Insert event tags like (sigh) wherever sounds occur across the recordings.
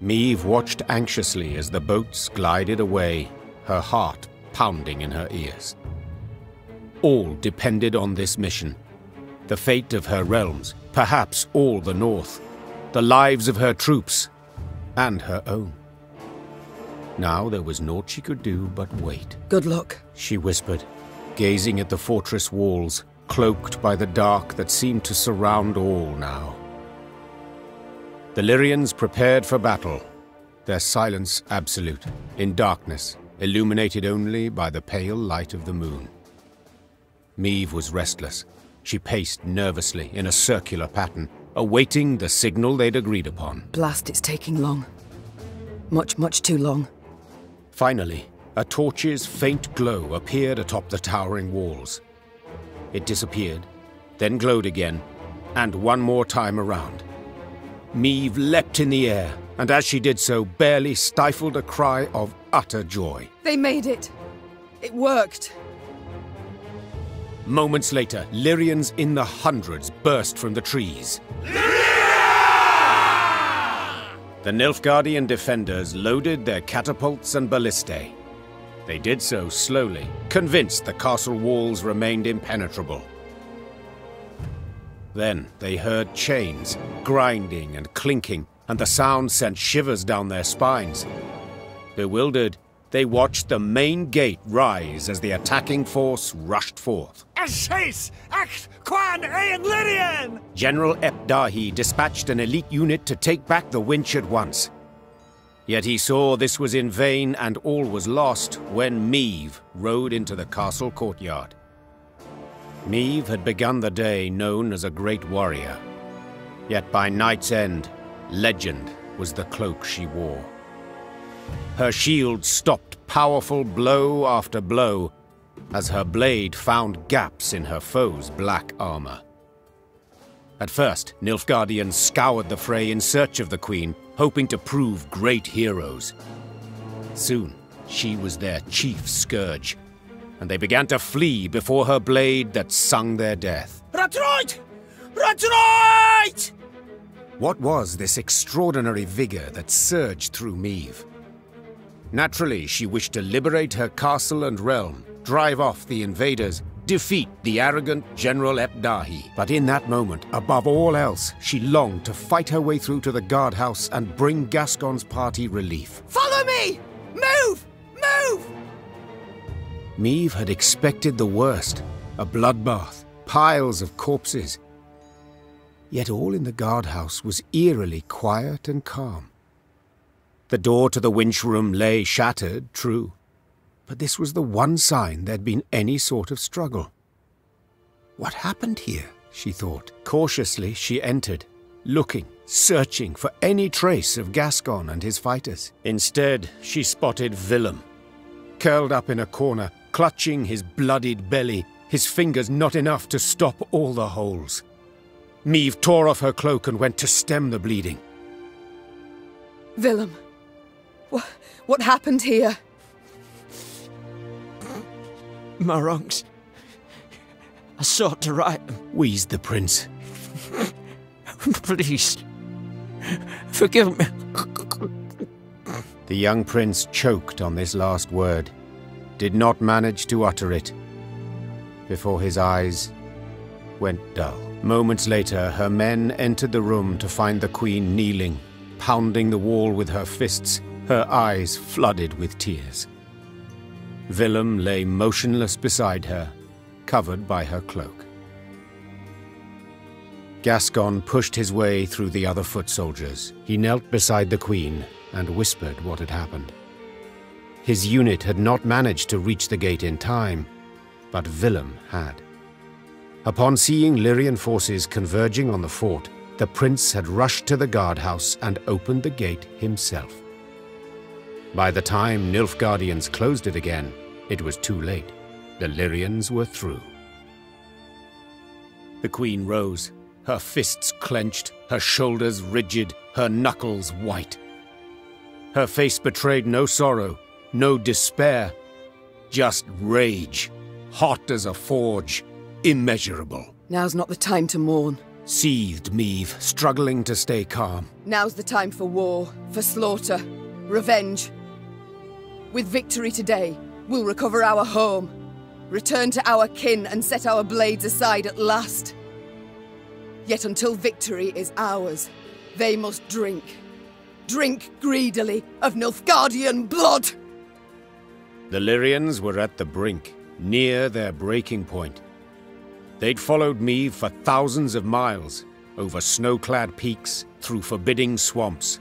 Meve watched anxiously as the boats glided away, her heart pounding in her ears. All depended on this mission. The fate of her realms, perhaps all the North, the lives of her troops, and her own. Now there was naught she could do but wait. Good luck, she whispered, gazing at the fortress walls, cloaked by the dark that seemed to surround all now. The Lyrians prepared for battle, their silence absolute, in darkness, illuminated only by the pale light of the moon. Meve was restless. She paced nervously in a circular pattern, awaiting the signal they'd agreed upon. Blast, it's taking long. Much, much too long. Finally, a torch's faint glow appeared atop the towering walls. It disappeared, then glowed again, and one more time around. Meve leapt in the air, and as she did so, barely stifled a cry of utter joy. They made it! It worked! Moments later, Lyrians in the hundreds burst from the trees. The Nilfgaardian defenders loaded their catapults and ballistae. They did so slowly, convinced the castle walls remained impenetrable. Then they heard chains, grinding and clinking, and the sound sent shivers down their spines. Bewildered, they watched the main gate rise as the attacking force rushed forth. Chase! Act! Quan! Ayan! Lydian! General aep Dahy dispatched an elite unit to take back the winch at once. Yet he saw this was in vain and all was lost when Meve rode into the castle courtyard. Meve had begun the day known as a great warrior. Yet by night's end, legend was the cloak she wore. Her shield stopped powerful blow after blow as her blade found gaps in her foe's black armor. At first, Nilfgaardians scoured the fray in search of the Queen, hoping to prove great heroes. Soon, she was their chief scourge, and they began to flee before her blade that sung their death. Retreat! Retreat! What was this extraordinary vigor that surged through Meve? Naturally, she wished to liberate her castle and realm, drive off the invaders, defeat the arrogant General aep Dahy. But in that moment, above all else, she longed to fight her way through to the guardhouse and bring Gascon's party relief. Follow me! Move! Move! Meve had expected the worst a bloodbath, piles of corpses. Yet all in the guardhouse was eerily quiet and calm. The door to the winch room lay shattered, true, but this was the one sign there'd been any sort of struggle. What happened here? she thought. Cautiously, she entered, looking, searching for any trace of Gascon and his fighters. Instead, she spotted Villem, curled up in a corner, clutching his bloodied belly, his fingers not enough to stop all the holes. Meve tore off her cloak and went to stem the bleeding. Villem, what, what happened here? My wrongs. I sought to right them. Wheezed the prince. Please, forgive me. The young prince choked on this last word, did not manage to utter it, before his eyes went dull. Moments later, her men entered the room to find the queen kneeling, pounding the wall with her fists, her eyes flooded with tears. Villem lay motionless beside her, covered by her cloak. Gascon pushed his way through the other foot soldiers. He knelt beside the queen and whispered what had happened. His unit had not managed to reach the gate in time, but Villem had. Upon seeing Lyrian forces converging on the fort, the prince had rushed to the guardhouse and opened the gate himself. By the time Nilfgaardians closed it again, it was too late. The Lyrians were through. The queen rose, her fists clenched, her shoulders rigid, her knuckles white. Her face betrayed no sorrow, no despair, just rage, hot as a forge, immeasurable. Now's not the time to mourn. seethed Meve, struggling to stay calm. Now's the time for war, for slaughter, revenge. With victory today, we'll recover our home, return to our kin, and set our blades aside at last. Yet until victory is ours, they must drink. Drink greedily of Nilfgaardian blood! The Lyrians were at the brink, near their breaking point. They'd followed me for thousands of miles, over snow-clad peaks, through forbidding swamps.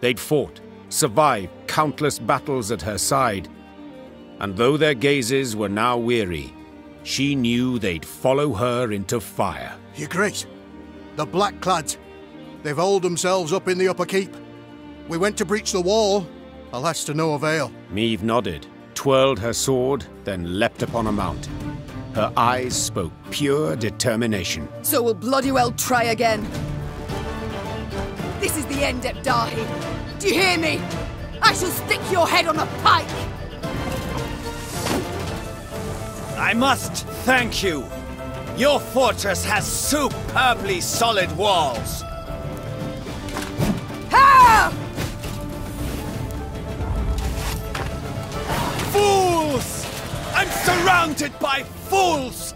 They'd fought, survived countless battles at her side, and though their gazes were now weary, she knew they'd follow her into fire. Your Grace, the Blackclads, they've holed themselves up in the upper keep. We went to breach the wall, alas to no avail. Meve nodded, twirled her sword, then leapt upon a mount. Her eyes spoke pure determination. So we'll bloody well try again. This is the end, aep Dahy. Do you hear me? I shall stick your head on a pike! I must thank you. Your fortress has superbly solid walls. Fools! I'm surrounded by fools!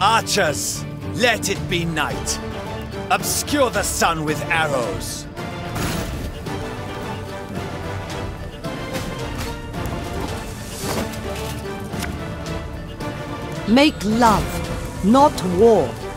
Archers, let it be night. Obscure the sun with arrows. Make love, not war.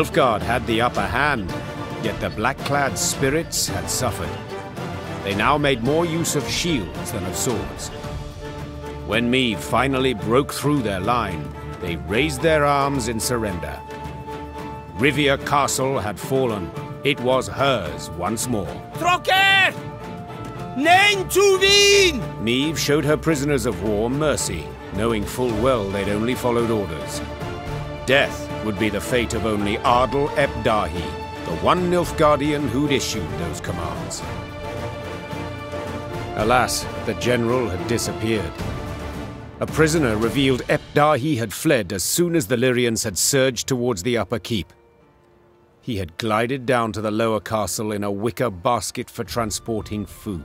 Nilfgaard had the upper hand, yet the black-clad spirits had suffered. They now made more use of shields than of swords. When Meve finally broke through their line, they raised their arms in surrender. Rivia Castle had fallen. It was hers once more. Trocker! Nein zu wien! Meve showed her prisoners of war mercy, knowing full well they'd only followed orders. Death would be the fate of only Ardal aep Dahy, the one Nilfgaardian who'd issued those commands. Alas, the general had disappeared. A prisoner revealed aep Dahy had fled as soon as the Lyrians had surged towards the upper keep. He had glided down to the lower castle in a wicker basket for transporting food.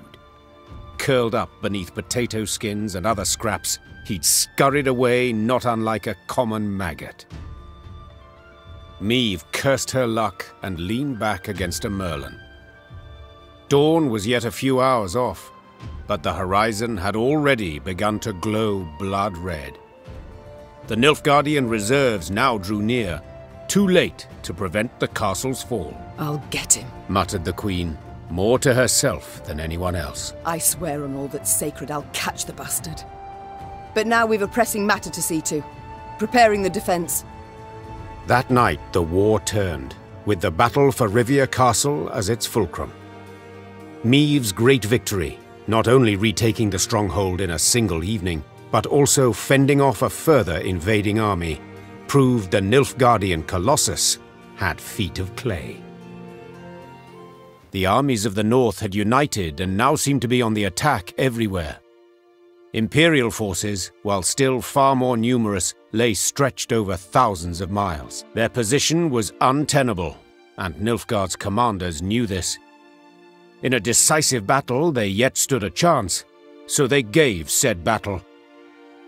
Curled up beneath potato skins and other scraps, he'd scurried away not unlike a common maggot. Meve cursed her luck and leaned back against a merlon. Dawn was yet a few hours off, but the horizon had already begun to glow blood red. The Nilfgaardian reserves now drew near, too late to prevent the castle's fall, I'll get him. muttered the queen, more to herself than anyone else. I swear on all that's sacred I'll catch the bastard. But now we've a pressing matter to see to. Preparing the defense. That night the war turned, with the battle for Rivia Castle as its fulcrum. Meve's great victory, not only retaking the stronghold in a single evening, but also fending off a further invading army, proved the Nilfgaardian Colossus had feet of clay. The armies of the north had united and now seemed to be on the attack everywhere. Imperial forces, while still far more numerous, lay stretched over thousands of miles. Their position was untenable, and Nilfgaard's commanders knew this. In a decisive battle, they yet stood a chance, so they gave said battle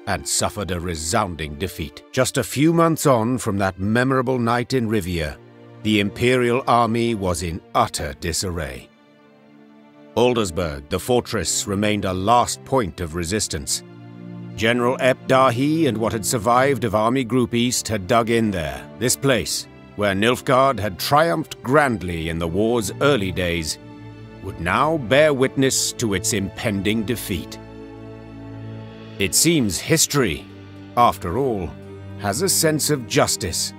and suffered a resounding defeat. Just a few months on from that memorable night in Rivia, the Imperial army was in utter disarray. Aldersburg, the fortress, remained a last point of resistance. General aep Dahy and what had survived of Army Group East had dug in there, this place, where Nilfgaard had triumphed grandly in the war's early days, would now bear witness to its impending defeat. It seems history, after all, has a sense of justice,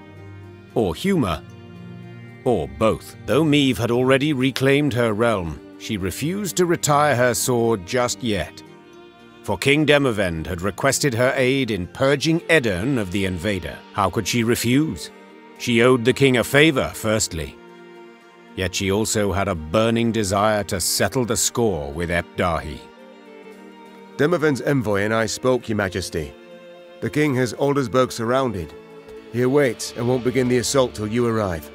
or humour, or both. Though Meve had already reclaimed her realm, she refused to retire her sword just yet. For King Demavend had requested her aid in purging Aedirn of the invader. How could she refuse? She owed the king a favor, firstly. Yet she also had a burning desire to settle the score with aep Dahy. Demavend's envoy and I spoke, Your Majesty. The king has Aldersburg surrounded. He awaits and won't begin the assault till you arrive.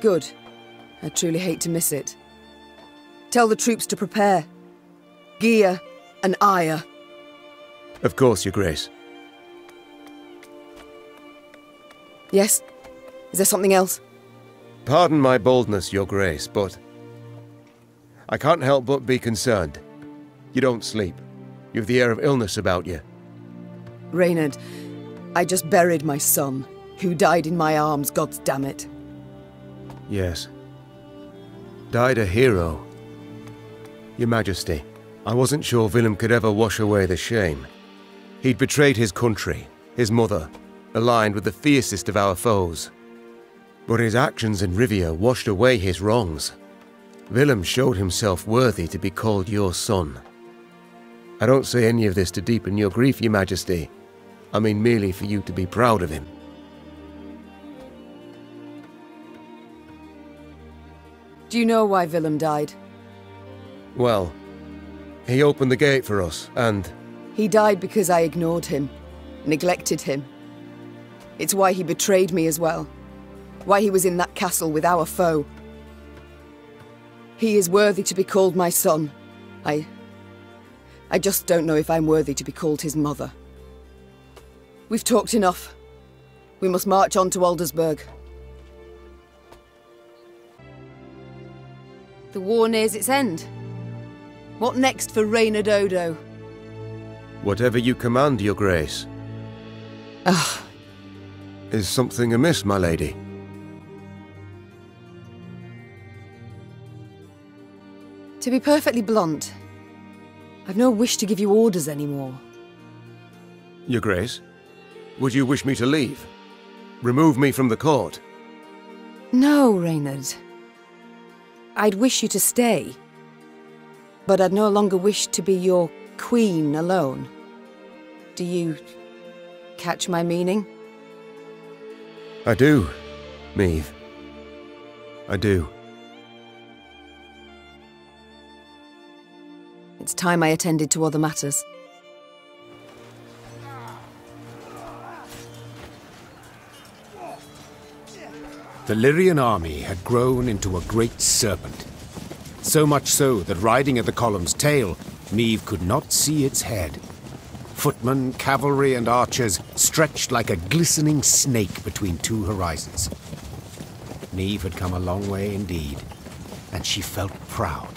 Good. I truly hate to miss it. Tell the troops to prepare. Gear and ire. Of course, Your Grace. Yes? Is there something else? Pardon my boldness, Your Grace, but... I can't help but be concerned. You don't sleep. You've the air of illness about you. Reynard, I just buried my son, who died in my arms, God's damn it. Yes. Died a hero. Your Majesty, I wasn't sure Villem could ever wash away the shame. He'd betrayed his country, his mother, aligned with the fiercest of our foes. But his actions in Rivia washed away his wrongs. Villem showed himself worthy to be called your son. I don't say any of this to deepen your grief, Your Majesty. I mean merely for you to be proud of him. Do you know why Villem died? Well, he opened the gate for us, and He died because I ignored him, neglected him. It's why he betrayed me as well. Why he was in that castle with our foe. He is worthy to be called my son. I. I just don't know if I'm worthy to be called his mother. We've talked enough. We must march on to Aldersburg. The war nears its end. What next for Reynard Odo? whatever you command, Your Grace. Ugh. Is something amiss, my lady? To be perfectly blunt, I've no wish to give you orders anymore. Your Grace? Would you wish me to leave? Remove me from the court? No, Reynard. I'd wish you to stay. But I'd no longer wish to be your queen alone. Do you catch my meaning? I do, Meve. I do. It's time I attended to other matters. The Lyrian army had grown into a great serpent. So much so that riding at the column's tail, Meve could not see its head. Footmen, cavalry, and archers stretched like a glistening snake between two horizons. Meve had come a long way indeed, and she felt proud.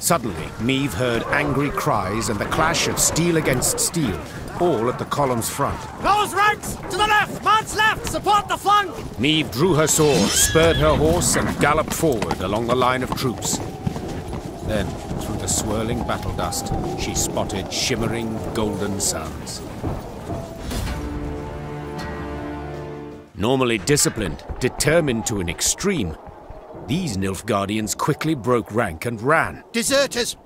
Suddenly, Meve heard angry cries and the clash of steel against steel, all at the column's front. Those ranks! To the left! Man's left! Support the flank! Meve drew her sword, spurred her horse, and galloped forward along the line of troops. Then, through the swirling battle dust, she spotted shimmering golden suns. Normally disciplined, determined to an extreme, these Nilfgaardians quickly broke rank and ran, Deserters!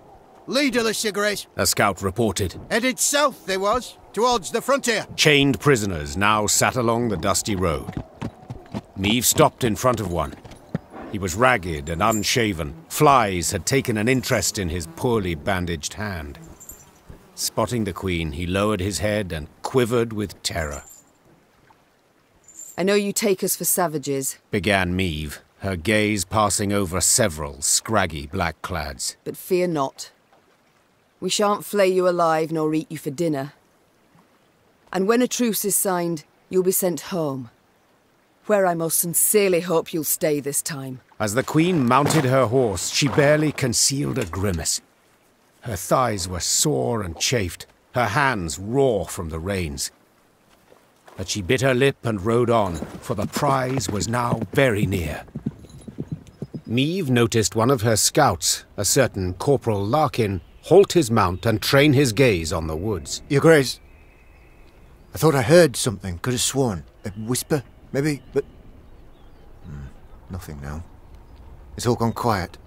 Leaderless, Your Grace. a scout reported. Headed south they was, towards the frontier. Chained prisoners now sat along the dusty road. Meve stopped in front of one. He was ragged and unshaven. Flies had taken an interest in his poorly bandaged hand. Spotting the queen, he lowered his head and quivered with terror. I know you take us for savages, Began Meve, her gaze passing over several scraggy black clads. but fear not. We shan't flay you alive nor eat you for dinner. And when a truce is signed, you'll be sent home. Where I most sincerely hope you'll stay this time. As the queen mounted her horse, she barely concealed a grimace. Her thighs were sore and chafed, her hands raw from the reins. But she bit her lip and rode on, for the prize was now very near. Meve noticed one of her scouts, a certain Corporal Larkin, halt his mount and train his gaze on the woods. Your Grace, I thought I heard something, could have sworn. A whisper, maybe, but... Hmm, nothing now. It's all gone quiet.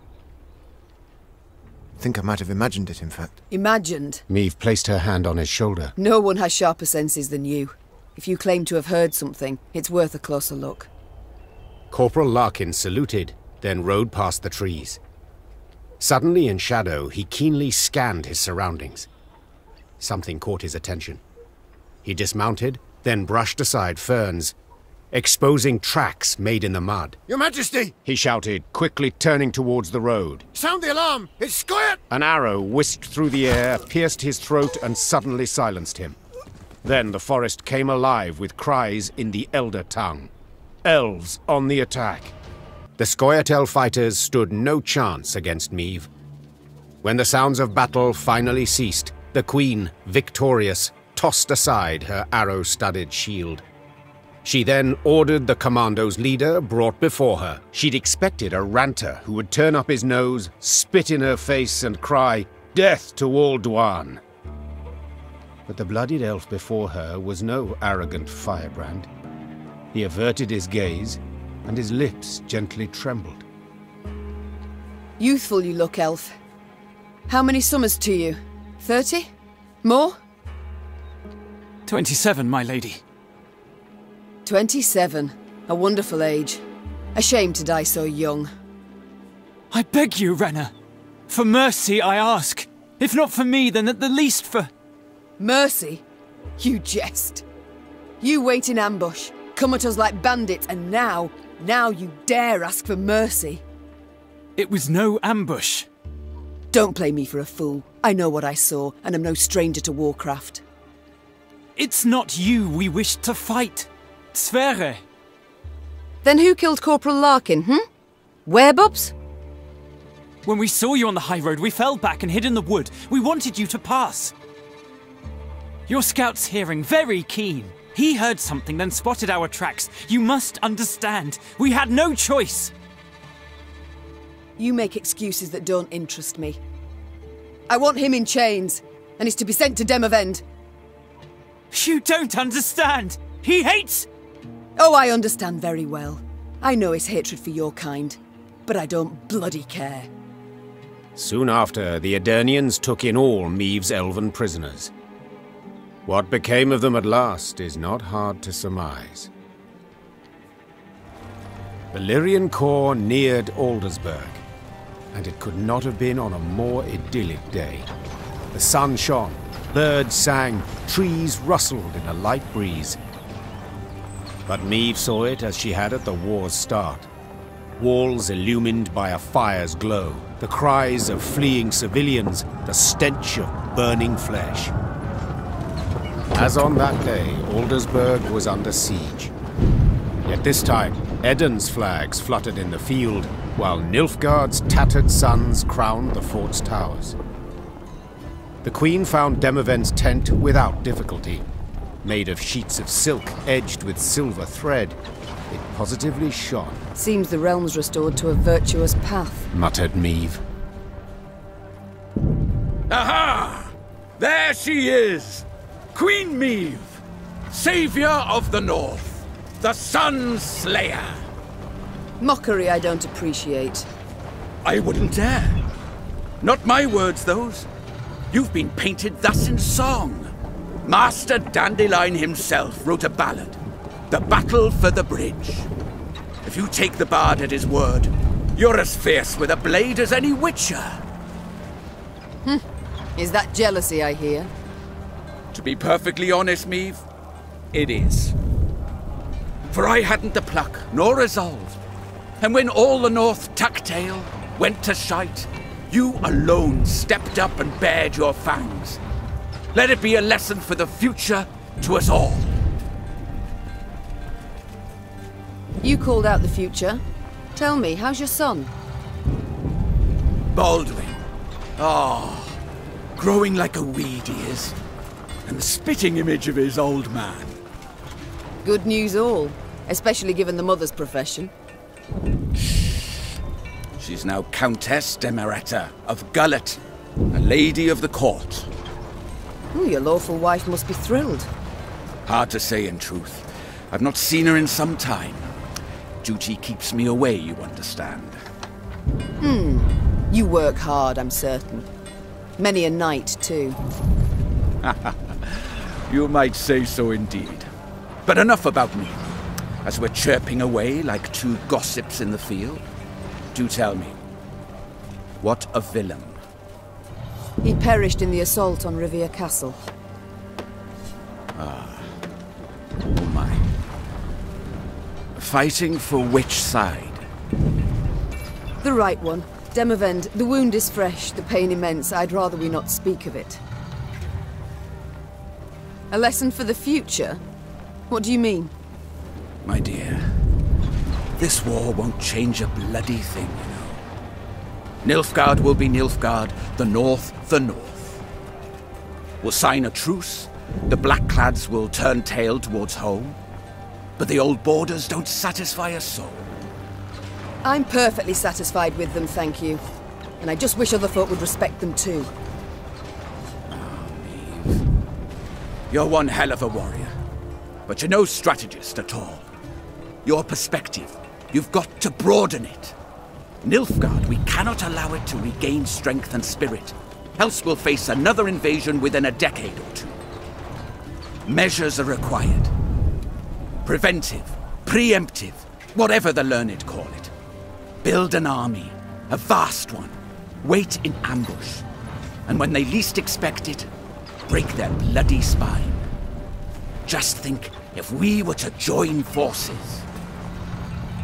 I think I might have imagined it, in fact. Imagined? Meve placed her hand on his shoulder. No one has sharper senses than you. If you claim to have heard something, it's worth a closer look. Corporal Larkin saluted, then rode past the trees. Suddenly in shadow, he keenly scanned his surroundings. Something caught his attention. He dismounted, then brushed aside ferns, exposing tracks made in the mud. Your Majesty! He shouted, quickly turning towards the road. Sound the alarm! It's Scoia'tael! An arrow whisked through the air, pierced his throat, and suddenly silenced him. Then the forest came alive with cries in the Elder tongue. Elves on the attack. The Scoia'tael fighters stood no chance against Meve. When the sounds of battle finally ceased, the Queen, victorious, tossed aside her arrow-studded shield. She then ordered the commando's leader brought before her. She'd expected a ranter who would turn up his nose, spit in her face, and cry, Death to Ulduan! But the bloodied elf before her was no arrogant firebrand. He averted his gaze, and his lips gently trembled. Youthful you look, elf. How many summers to you? Thirty? More? Twenty-seven, my lady. Twenty-seven. A wonderful age. A shame to die so young. I beg you, Renna. For mercy, I ask. If not for me, then at the least for... Mercy? You jest. You wait in ambush, come at us like bandits, and now, now you dare ask for mercy. It was no ambush. Don't play me for a fool. I know what I saw, and am no stranger to warcraft. It's not you we wish to fight. Sverre. Then who killed Corporal Larkin, hm? Werebubs? When we saw you on the high road, we fell back and hid in the wood. We wanted you to pass. Your scout's hearing, very keen. He heard something, then spotted our tracks. You must understand. We had no choice. You make excuses that don't interest me. I want him in chains, and he's to be sent to Demavend. You don't understand. He hates. Oh, I understand very well. I know his hatred for your kind, but I don't bloody care. Soon after, the Aedirnians took in all Meve's elven prisoners. What became of them at last is not hard to surmise. The Lyrian corps neared Aldersburg, and it could not have been on a more idyllic day. The sun shone, birds sang, trees rustled in a light breeze. But Meve saw it as she had at the war's start. Walls illumined by a fire's glow, the cries of fleeing civilians, the stench of burning flesh. As on that day, Aldersburg was under siege. Yet this time, Aedirn's flags fluttered in the field, while Nilfgaard's tattered suns crowned the fort's towers. The Queen found Demavend's tent without difficulty. Made of sheets of silk edged with silver thread, it positively shone, Seems the realm's restored to a virtuous path. muttered Meve. Aha! There she is! Queen Meve, savior of the North, the Sun Slayer. Mockery I don't appreciate. I wouldn't dare. Not my words, those. You've been painted thus in song. Master Dandelion himself wrote a ballad, The Battle for the Bridge. If you take the bard at his word, you're as fierce with a blade as any witcher. Hm. Is that jealousy I hear? To be perfectly honest, Meve, it is. For I hadn't the pluck nor resolve. And when all the North Tucktail went to shite, you alone stepped up and bared your fangs. Let it be a lesson for the future to us all. You called out the future. Tell me, how's your son? Baldwin. Oh, growing like a weed he is. And the spitting image of his old man. Good news all, especially given the mother's profession. (laughs) She's now Countess Demeretta of Gullet, a lady of the court. Ooh, your lawful wife must be thrilled. Hard to say in truth. I've not seen her in some time. Duty keeps me away, you understand. Hmm. You work hard, I'm certain. Many a night, too. (laughs) you might say so indeed. But enough about me. As we're chirping away like two gossips in the field, do tell me, what of Villem? He perished in the assault on Rivia Castle. Ah. Oh my. Fighting for which side? The right one. Demavend, the wound is fresh, the pain immense. I'd rather we not speak of it. A lesson for the future? What do you mean? My dear, this war won't change a bloody thing, you know. Nilfgaard will be Nilfgaard, the North, the North. We'll sign a truce, the Blackclads will turn tail towards home, but the old borders don't satisfy a soul. I'm perfectly satisfied with them, thank you. And I just wish other folk would respect them too. Oh, You're one hell of a warrior, but you're no strategist at all. Your perspective, you've got to broaden it. Nilfgaard, we cannot allow it to regain strength and spirit, else we'll face another invasion within a decade or two. Measures are required. Preventive, preemptive, whatever the learned call it. Build an army, a vast one. Wait in ambush. And when they least expect it, break their bloody spine. Just think if we were to join forces.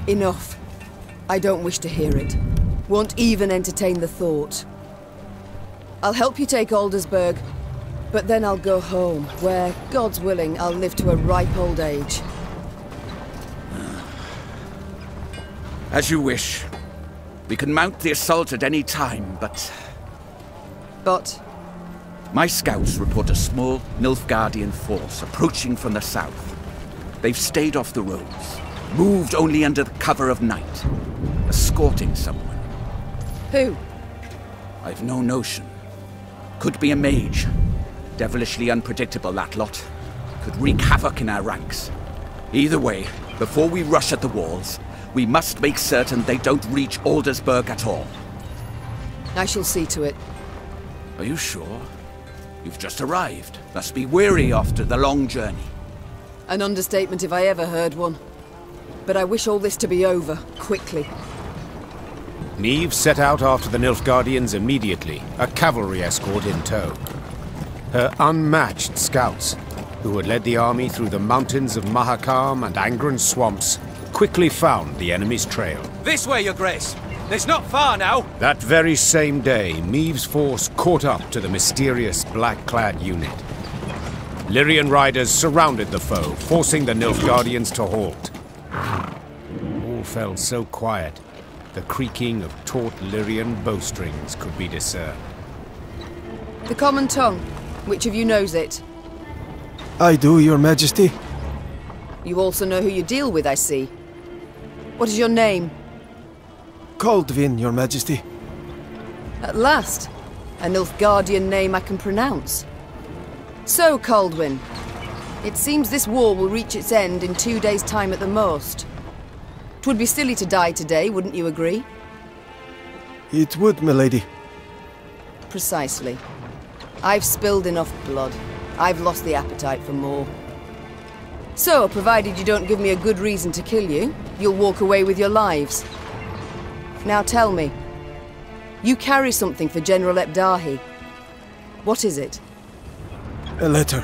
Enough. I don't wish to hear it. Won't even entertain the thought. I'll help you take Aldersburg, but then I'll go home, where, God's willing, I'll live to a ripe old age. Ah. As you wish. We can mount the assault at any time, but... But? My scouts report a small Nilfgaardian force approaching from the south. They've stayed off the roads, moved only under the cover of night, escorting someone. Who? I've no notion. Could be a mage. Devilishly unpredictable, that lot. Could wreak havoc in our ranks. Either way, before we rush at the walls, we must make certain they don't reach Aldersburg at all. I shall see to it. Are you sure? You've just arrived. Must be weary after the long journey. An understatement if I ever heard one. But I wish all this to be over, quickly. Meve set out after the Nilfgaardians immediately, a cavalry escort in tow. Her unmatched scouts, who had led the army through the mountains of Mahakam and Angren swamps, quickly found the enemy's trail. This way, Your Grace. It's not far now. That very same day, Meve's force caught up to the mysterious black-clad unit. Lyrian riders surrounded the foe, forcing the Nilfgaardians to halt. All fell so quiet, the creaking of taut Lyrian bowstrings could be discerned. The common tongue. Which of you knows it? I do, Your Majesty. You also know who you deal with, I see. What is your name? Kaldvin, Your Majesty. At last. A Nilfgaardian name I can pronounce. So, Kaldwin, it seems this war will reach its end in two days' time at the most. Twould be silly to die today, wouldn't you agree? It would, milady. Precisely. I've spilled enough blood. I've lost the appetite for more. So, provided you don't give me a good reason to kill you, you'll walk away with your lives. Now tell me. You carry something for General aep Dahy. What is it? A letter.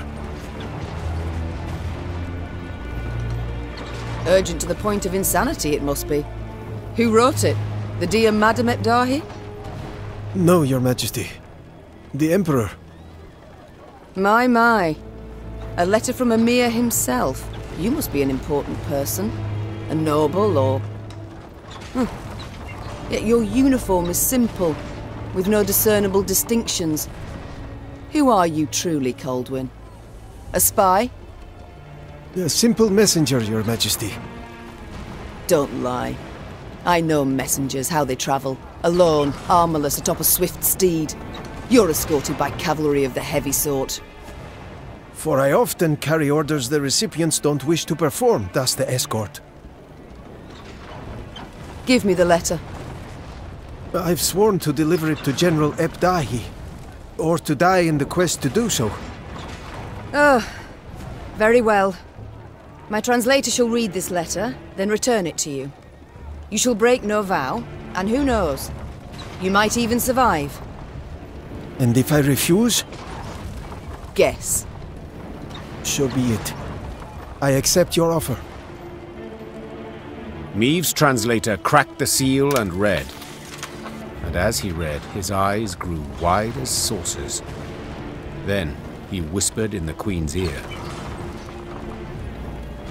Urgent to the point of insanity, it must be. Who wrote it? The dear Madam aep Dahy? No, Your Majesty. The Emperor. My, my. A letter from Emhyr himself. You must be an important person. A noble or... Yet your uniform is simple, with no discernible distinctions. Who are you truly, Coldwin? A spy? A simple messenger, Your Majesty. Don't lie. I know messengers, how they travel. Alone, armorless, atop a swift steed. You're escorted by cavalry of the heavy sort. For I often carry orders the recipients don't wish to perform, thus the escort. Give me the letter. I've sworn to deliver it to General aep Dahy, or to die in the quest to do so. Oh, very well. My translator shall read this letter, then return it to you. You shall break no vow, and who knows? You might even survive. And if I refuse? Guess. So be it. I accept your offer. Meve's translator cracked the seal and read. And as he read, his eyes grew wide as saucers. Then he whispered in the Queen's ear.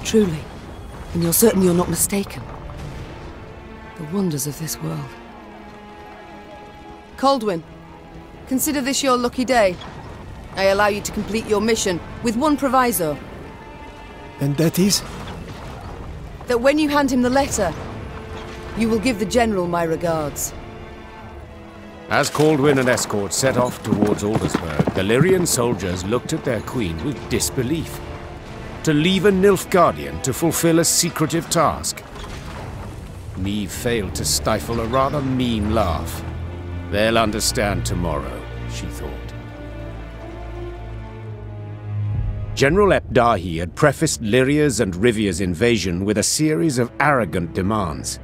Truly. And you're certain you're not mistaken. The wonders of this world. Coldwin, consider this your lucky day. I allow you to complete your mission with one proviso. And that is? That when you hand him the letter, you will give the General my regards. As Caldwin and escort set off towards Aldersburg, the Lyrian soldiers looked at their queen with disbelief. To leave a Nilfgaardian to fulfill a secretive task? Meve failed to stifle a rather mean laugh. They'll understand tomorrow, she thought. General aep Dahy had prefaced Lyria's and Rivia's invasion with a series of arrogant demands.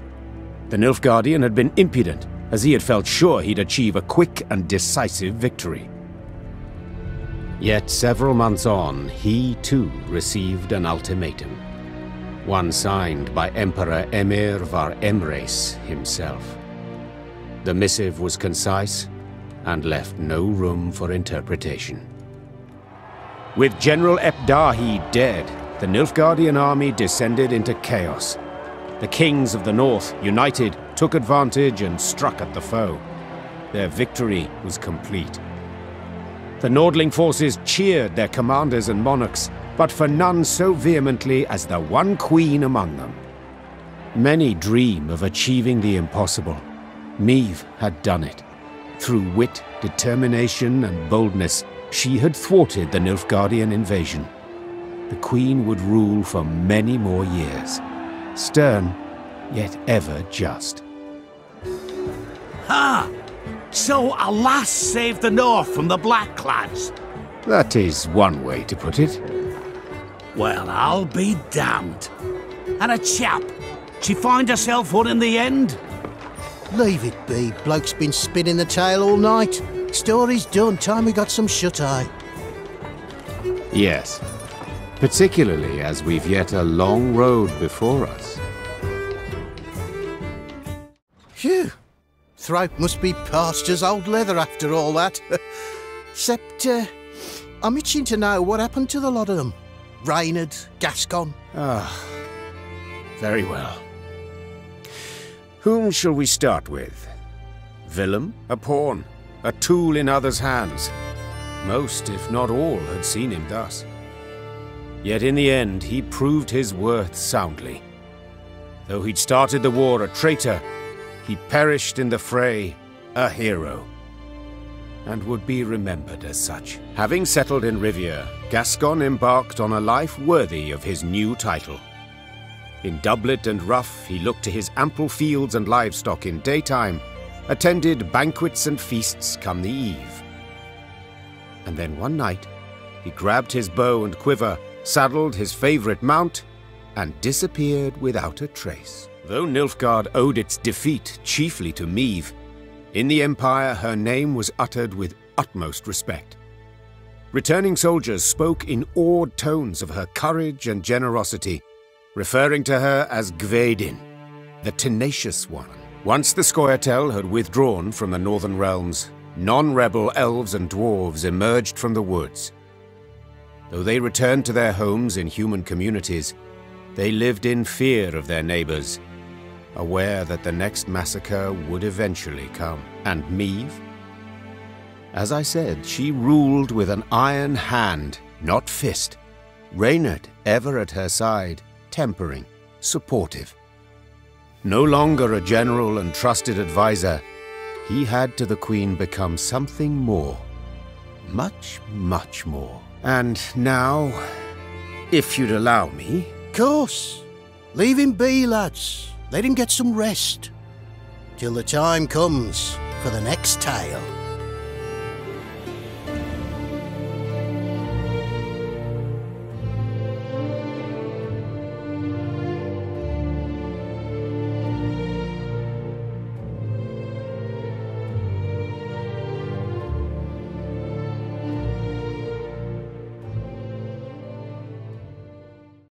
The Nilfgaardian had been impudent, as he had felt sure he'd achieve a quick and decisive victory. Yet several months on, he too received an ultimatum. One signed by Emperor Emhyr var Emreis himself. The missive was concise and left no room for interpretation. With General aep Dahy dead, the Nilfgaardian army descended into chaos. The kings of the north, united, took advantage and struck at the foe. Their victory was complete. The Nordling forces cheered their commanders and monarchs, but for none so vehemently as the one queen among them. Many dream of achieving the impossible. Meve had done it. Through wit, determination, and boldness, she had thwarted the Nilfgaardian invasion. The queen would rule for many more years. Stern, yet ever just. Ha! So a lass saved the North from the Blackclads? That is one way to put it. Well, I'll be damned. And a chap. She find herself one in the end? Leave it be. Bloke's been spinning the tale all night. Story's done. Time we got some shut-eye. Yes. Particularly as we've yet a long road before us. Throat must be parched as old leather after all that. (laughs) Except, uh, I'm itching to know what happened to the lot of them. Reynard, Gascon. Ah, very well. Whom shall we start with? Villem, a pawn, a tool in others' hands. Most, if not all, had seen him thus. Yet in the end, he proved his worth soundly. Though he'd started the war a traitor, he perished in the fray a hero, and would be remembered as such. Having settled in Rivia, Gascon embarked on a life worthy of his new title. In doublet and ruff, he looked to his ample fields and livestock in daytime, attended banquets and feasts come the eve. And then one night, he grabbed his bow and quiver, saddled his favorite mount, and disappeared without a trace. Though Nilfgaard owed its defeat chiefly to Meve, in the Empire her name was uttered with utmost respect. Returning soldiers spoke in awed tones of her courage and generosity, referring to her as Gvedin, the tenacious one. Once the Scoia'tael had withdrawn from the northern realms, non-rebel elves and dwarves emerged from the woods. Though they returned to their homes in human communities, they lived in fear of their neighbors, aware that the next massacre would eventually come. And Meve? As I said, she ruled with an iron hand, not fist. Reynard ever at her side, tempering, supportive. No longer a general and trusted advisor, he had to the Queen become something more. Much, much more. And now, if you'd allow me. Of Course. Leave him be, lads. Let him get some rest. Till the time comes for the next tale.